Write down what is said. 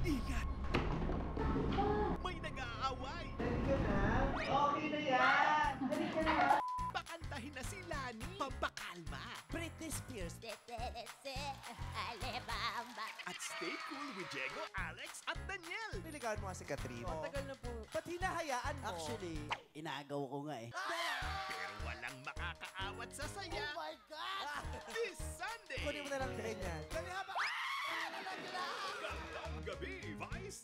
Ingat! May nag-aaway! Okay na yan! Pakantahin na si Lani! Pampakalma! Britney Spears. At stay cool with Diego, Alex, at Daniel! Niligawan mo nga si Catherine. Matagal na po. Ba't hinahayaan mo? Actually, inagaw ko nga eh. Pero walang makakaawat sa saya Oh my God! this Sunday! Kunin mo na lang ganyan. Gandang Wie weiß